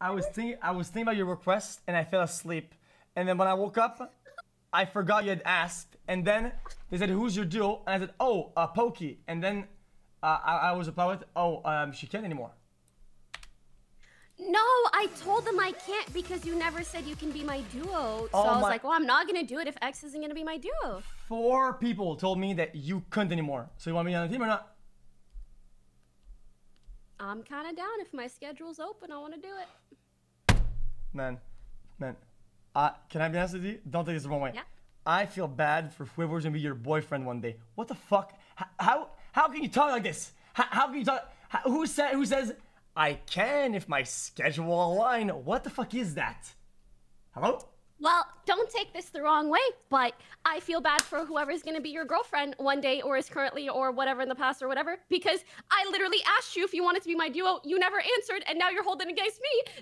I was thinking I was thinking about your request and I fell asleep. And then when I woke up, I forgot you had asked. And then they said, "Who's your duo?" And I said, "Oh, uh, Pokey." And then uh, I, I was replied with, "Oh, um, she can't anymore." No, I told them I can't because you never said you can be my duo. So Oh I was my- like, well, I'm not gonna do it if X isn't gonna be my duo. Four people told me that you couldn't anymore. So you want me on the team or not? I'm kind of down. If my schedule's open, I want to do it. Man, man. Uh, can I be honest with you? Don't take this the wrong way. Yeah. I feel bad for whoever's gonna be your boyfriend one day. What the fuck? H- How how can you talk like this? H- How can you talk? Who said? Who says I can if my schedule align? What the fuck is that? Hello? Well, don't take this the wrong way, but I feel bad for whoever's gonna be your girlfriend one day, or is currently, or whatever in the past, or whatever, because I literally asked you if you wanted to be my duo. You never answered, and now you're holding against me